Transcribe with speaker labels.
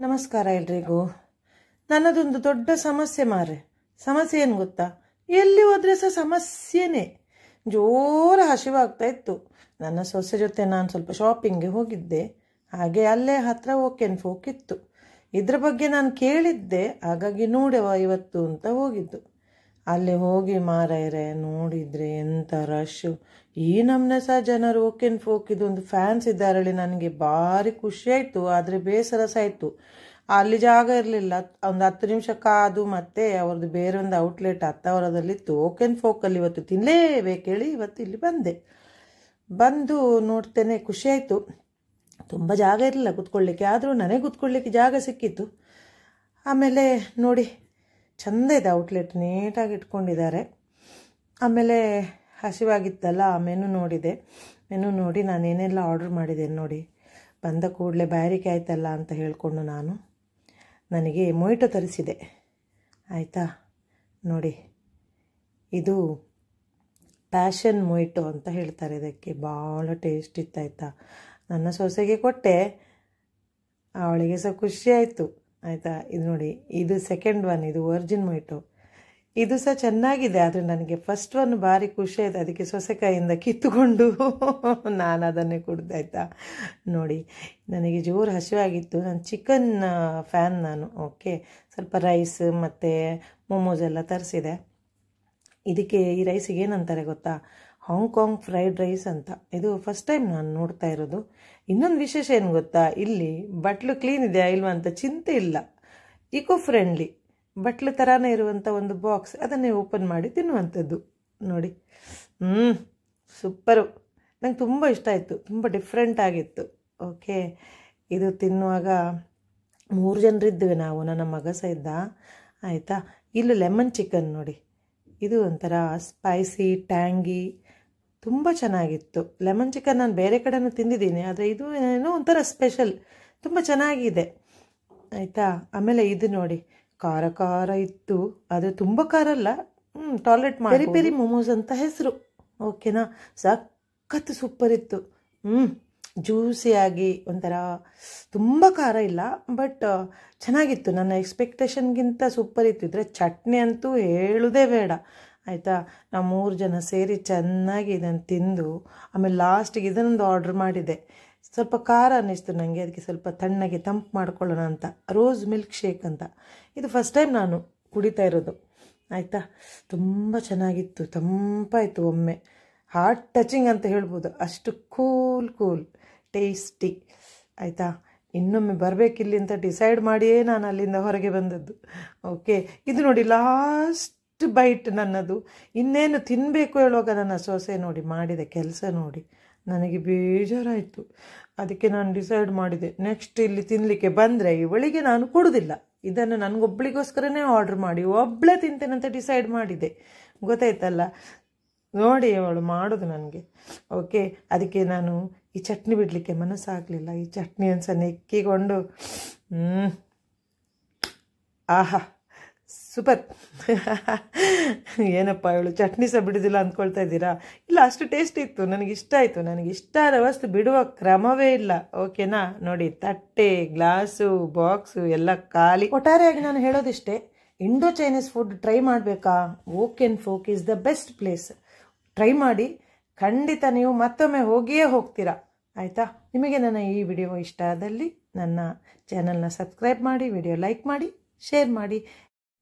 Speaker 1: ನಮಸ್ಕಾರ ಎಲ್ರಿಗೂ. ನನ್ನದೊಂದು ದೊಡ್ಡ ಸಮಸ್ಯೆ ಮಾರೆ ಸಮಸ್ಯೆ ಏನು ಗೊತ್ತಾ? ಎಲ್ಲಿ ಹೋದ್ರೆ ಸಹ ಸಮಸ್ಯೆನೇ. ಜೋರ ಹಸಿವಾಗ್ತಾ ಇತ್ತು. ನನ್ನ ಸೊಸೆ ಜೊತೆ ನಾನು ಸ್ವಲ್ಪ ಶಾಪಿಂಗ್ಗೆ ಹೋಗಿದ್ದೆ. ಹಾಗೆ ಅಲ್ಲೇ ಹತ್ರ ಓಕೆನ್ ಫೋಕ್ ಇತ್ತು. ಇದ್ರ ಬಗ್ಗೆ ನಾನು ಕೇಳಿದ್ದೆ. ಹಾಗಾಗಿ ನೋಡೆವ ಇವತ್ತು ಅಂತ ಹೋಗಿದ್ದು. ಅಲ್ಲಿ ಹೋಗಿ ಮಾರಾಯರೆ ನೋಡಿದರೆ ಎಂಥ ರಶ್ಶು ಈ ನಮ್ಮನೆ ಸಹ ಜನರು ಓಕೆನ್ ಫೋಕ್ ಇದೊಂದು ಫ್ಯಾನ್ಸ್ ಇದ್ದಾರಳಿ ನನಗೆ ಭಾರಿ ಖುಷಿ ಆಯಿತು, ಆದರೆ ಬೇಸರ ಸಹ ಆಯಿತು. ಅಲ್ಲಿ ಜಾಗ ಇರಲಿಲ್ಲ, ಒಂದು ಹತ್ತು ನಿಮಿಷ ಕಾದು ಮತ್ತೆ ಅವ್ರದ್ದು ಬೇರೆ ಒಂದು ಔಟ್ಲೆಟ್ ಹತ್ತವರದಲ್ಲಿತ್ತು ಓಕೆನ್ ಫೋಕಲ್ಲಿ ಇವತ್ತು ತಿನ್ನಲೇಬೇಕೇಳಿ ಇವತ್ತು ಇಲ್ಲಿ ಬಂದೆ. ಬಂದು ನೋಡ್ತೇನೆ ಖುಷಿಯಾಯಿತು ತುಂಬ ಜಾಗ ಇರಲಿಲ್ಲ ಕೂತ್ಕೊಳ್ಳಿಕ್ಕೆ, ಆದರೂ ನನಗೆ ಕೂತ್ಕೊಳ್ಳಿಕ್ಕೆ ಜಾಗ ಸಿಕ್ಕಿತ್ತು. ಆಮೇಲೆ ನೋಡಿ ಚಂದ ಇದೆ ಔಟ್ಲೆಟ್, ನೀಟಾಗಿ ಇಟ್ಕೊಂಡಿದ್ದಾರೆ. ಆಮೇಲೆ ಹಸಿವಾಗಿತ್ತಲ್ಲ, ಆ ಮೆನು ನೋಡಿದೆ. ಮೆನು ನೋಡಿ ನಾನು ಏನೆಲ್ಲ ಆರ್ಡ್ರ್ ಮಾಡಿದ್ದೇನೆ ನೋಡಿ. ಬಂದ ಕೂಡಲೇ ಬ್ಯಾರಿಕೆ ಆಯ್ತಲ್ಲ ಅಂತ ಹೇಳಿಕೊಂಡು ನಾನು ನನಗೆ ಮೊಯ್ಟೊ ತರಿಸಿದೆ. ಆಯಿತಾ? ನೋಡಿ. ಇದು ಪ್ಯಾಷನ್ ಮೊಯ್ಟೊ ಅಂತ ಹೇಳ್ತಾರೆ ಇದಕ್ಕೆ. ಭಾಳ ಟೇಸ್ಟ್ ಇತ್ತಾಯ್ತಾ ನನ್ನ ಸೊಸೆಗೆ ಕೊಟ್ಟೆ. ಅವಳಿಗೆ ಸಹ ಖುಷಿ ಆಯಿತಾ? ಇದು ನೋಡಿ, ಇದು ಸೆಕೆಂಡ್ ಒನ್ ಇದು ವರ್ಜಿನ್ ಮೊಯ್ಟೊ ಇದು ಸಹ ಚೆನ್ನಾಗಿದೆ, ಆದರೆ ನನಗೆ ಫಸ್ಟ್ ಒನ್ ಭಾರಿ ಖುಷಿ ಆಯಿತು. ಅದಕ್ಕೆ ಸೊಸೆಕಾಯಿಂದ ಕಿತ್ತುಕೊಂಡು ನಾನು ಅದನ್ನೇ ಕುಡ್ದೆ, ಆಯಿತಾ? ನೋಡಿ, ನನಗೆ ಜೋರು ಹಸಿವಾಗಿತ್ತು. ನಾನು ಚಿಕನ್ ಫ್ಯಾನ್ ನಾನು ಓಕೆ ಸ್ವಲ್ಪ ರೈಸ್ ಮತ್ತು ಮೊಮೋಸ್ ಎಲ್ಲ ತರಿಸಿದೆ. ಇದಕ್ಕೆ ಈ ರೈಸಿಗೆ ಏನಂತಾರೆ ಗೊತ್ತಾ? ಹಾಂಗ್ಕಾಂಗ್ ಫ್ರೈಡ್ ರೈಸ್ ಅಂತ. ಇದು ಫಸ್ಟ್ ಟೈಮ್ ನಾನು ನೋಡ್ತಾ ಇರೋದು. ಇನ್ನೊಂದು ವಿಶೇಷ ಏನು ಗೊತ್ತಾ? ಇಲ್ಲಿ ಬಟ್ಲು ಕ್ಲೀನ್ ಇದೆಯಾ ಇಲ್ವಾ ಅಂತ ಚಿಂತೆ ಇಲ್ಲ. ಇಕೋ ಫ್ರೆಂಡ್ಲಿ ಬಟ್ಲು ಥರನೇ ಇರುವಂಥ ಒಂದು ಬಾಕ್ಸ್ ಅದನ್ನೇ ಓಪನ್ ಮಾಡಿ ತಿನ್ನುವಂಥದ್ದು. ನೋಡಿ. ಹ್ಞೂ ಸೂಪರು ನಂಗೆ ತುಂಬ ಇಷ್ಟ ಆಯಿತು. ತುಂಬ ಡಿಫ್ರೆಂಟ್ ಆಗಿತ್ತು. ಓಕೆ ಇದು ತಿನ್ನುವಾಗ ಮೂರು ಜನರಿದ್ದೇವೆ ನಾವು, ನನ್ನ ಮಗ ಸಹ ಇದ್ದ ಆಯಿತಾ? ಇಲ್ಲೂ ಲೆಮನ್ ಚಿಕನ್ ನೋಡಿ. ಇದು ಒಂಥರ ಸ್ಪೈಸಿ ಟ್ಯಾಂಗಿ ತುಂಬ ಚೆನ್ನಾಗಿತ್ತು. ಲೆಮನ್ ಚಿಕನ್ ನಾನು ಬೇರೆ ಕಡೆನೂ ತಿಂದಿದ್ದೀನಿ ಆದರೆ ಇದು ಏನೋ ಒಂಥರ ಸ್ಪೆಷಲ್. ತುಂಬ ಚೆನ್ನಾಗಿದೆ. ಆಯಿತಾ? ಆಮೇಲೆ ಇದು ನೋಡಿ. ಖಾರ ಖಾರ ಇತ್ತು. ಆದರೆ ತುಂಬ ಖಾರ ಅಲ್ಲ. ಹ್ಞೂ ಟಾಯ್ಲೆಟ್ ಮಾಡಿ ಪೆರಿ ಪೆರಿ ಮೊಮೋಸ್ ಅಂತ ಹೆಸರು. ಓಕೆನಾ? ಸಖತ್ ಸೂಪರ್ ಇತ್ತು. ಹ್ಞೂ ಜ್ಯೂಸಿಯಾಗಿ ಒಂಥರ ತುಂಬ ಖಾರ ಇಲ್ಲ ಬಟ್ ಚೆನ್ನಾಗಿತ್ತು. ನನ್ನ ಎಕ್ಸ್ಪೆಕ್ಟೇಷನ್ಗಿಂತ ಸೂಪರ್ ಇತ್ತು. ಇದ್ರೆ ಚಟ್ನಿ ಅಂತೂ ಹೇಳೋದೇ ಬೇಡ. ಆಯಿತಾ? ನಾವು ಮೂರು ಜನ ಸೇರಿ ಚೆನ್ನಾಗಿ ಇದನ್ನು ತಿಂದು, ಆಮೇಲೆ ಲಾಸ್ಟಿಗೆ ಇದನ್ನೊಂದು ಆರ್ಡ್ರ್ ಮಾಡಿದೆ. ಸ್ವಲ್ಪ ಖಾರ ಅನ್ನಿಸ್ತು ನನಗೆ ಅದಕ್ಕೆ ಸ್ವಲ್ಪ ತಣ್ಣಗೆ ತಂಪು ಮಾಡ್ಕೊಳ್ಳೋಣ ಅಂತ. ರೋಸ್ ಮಿಲ್ಕ್ ಶೇಕ್ ಅಂತ. ಇದು ಫಸ್ಟ್ ಟೈಮ್ ನಾನು ಕುಡಿತಾ ಇರೋದು. ಆಯಿತಾ? ತುಂಬ ಚೆನ್ನಾಗಿತ್ತು, ತಂಪಾಯಿತು ಒಮ್ಮೆ. ಹಾರ್ಟ್ ಟಚಿಂಗ್ ಅಂತ ಹೇಳ್ಬೋದು. ಅಷ್ಟು ಕೂಲ್ ಕೂಲ್ ಟೇಸ್ಟಿ ಆಯಿತಾ? ಇನ್ನೊಮ್ಮೆ ಬರಬೇಕಿಲ್ಲಿ ಅಂತ ಡಿಸೈಡ್ ಮಾಡಿಯೇ ನಾನು ಅಲ್ಲಿಂದ ಹೊರಗೆ ಬಂದದ್ದು. ಓಕೆ ಇದು ನೋಡಿ ಲಾಸ್ಟ್ ಬೈಟ್ ನನ್ನದು. ಇನ್ನೇನು ತಿನ್ನಬೇಕು ಹೇಳುವಾಗ ನನ್ನ ಸೊಸೆ ನೋಡಿ, ಮಾಡಿದೆ ಕೆಲಸ ನೋಡಿ. ನನಗೆ ಬೇಜಾರಾಯಿತು. ಅದಕ್ಕೆ ನಾನು ಡಿಸೈಡ್ ಮಾಡಿದೆ ನೆಕ್ಸ್ಟ್ ಇಲ್ಲಿ ತಿನ್ನಲಿಕ್ಕೆ ಬಂದರೆ ಇವಳಿಗೆ ನಾನು ಕೊಡೋದಿಲ್ಲ. ಇದನ್ನು ನನಗೊಬ್ಳಿಗೋಸ್ಕರನೇ ಆರ್ಡ್ರ್ ಮಾಡಿ ಒಬ್ಬಳೇ ತಿಂತೇನೆ ಅಂತ ಡಿಸೈಡ್ ಮಾಡಿದೆ. ಗೊತ್ತಾಯ್ತಲ್ಲ? ನೋಡಿ ಅವಳು ಮಾಡೋದು ನನಗೆ. ಓಕೆ ಅದಕ್ಕೆ ನಾನು ಈ ಚಟ್ನಿ ಬಿಡಲಿಕ್ಕೆ ಮನಸ್ಸಾಗಲಿಲ್ಲ. ಈ ಚಟ್ನಿ ಸಹ ನೆಕ್ಕಿಕೊಂಡು ಹ್ಞೂ ಆಹಾ. ಸೂಪರ್. ಏನಪ್ಪ ಇವಳು, ಚಟ್ನಿ ಸಹ ಬಿಡೋದಿಲ್ಲ ಅಂದ್ಕೊಳ್ತಾ ಇದ್ದೀರಾ? ಇಲ್ಲ, ಅಷ್ಟು ಟೇಸ್ಟ್ ಇತ್ತು. ನನಗೆ ಇಷ್ಟ ಆಯಿತು. ನನಗೆ ಇಷ್ಟ ಆದ ವಸ್ತು ಬಿಡುವ ಕ್ರಮವೇ ಇಲ್ಲ. ಓಕೆನಾ ನೋಡಿ, ತಟ್ಟೆ, ಗ್ಲಾಸು, ಬಾಕ್ಸು ಎಲ್ಲ ಖಾಲಿ. ಒಟ್ಟಾರೆಯಾಗಿ ನಾನು ಹೇಳೋದಿಷ್ಟೇ ಇಂಡೋ ಚೈನೀಸ್ ಫುಡ್ ಟ್ರೈ ಮಾಡಬೇಕಾ? ಓಕೆನ್ folk is the best place try ಮಾಡಿ, ಖಂಡಿತ ನೀವು ಮತ್ತೊಮ್ಮೆ ಹೋಗಿಯೇ ಹೋಗ್ತೀರಾ. ಆಯಿತಾ? ನಿಮಗೆ ನನ್ನ ಈ ವಿಡಿಯೋ ಇಷ್ಟ ಆದಲ್ಲಿ ನನ್ನ ಚಾನಲ್ನ ಸಬ್ಸ್ಕ್ರೈಬ್ ಮಾಡಿ ವಿಡಿಯೋ ಲೈಕ್ ಮಾಡಿ ಶೇರ್ ಮಾಡಿ.